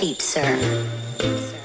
feet, sir.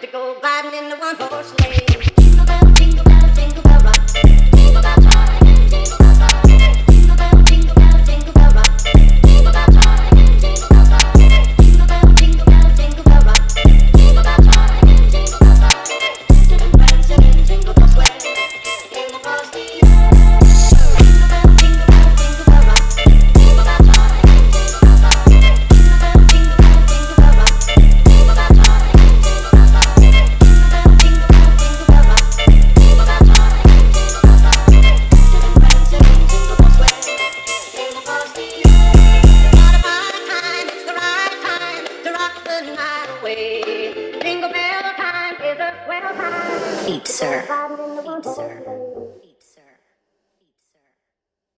To go gliding in the one horse sleigh. Jingle bell time is a swell time. Sir.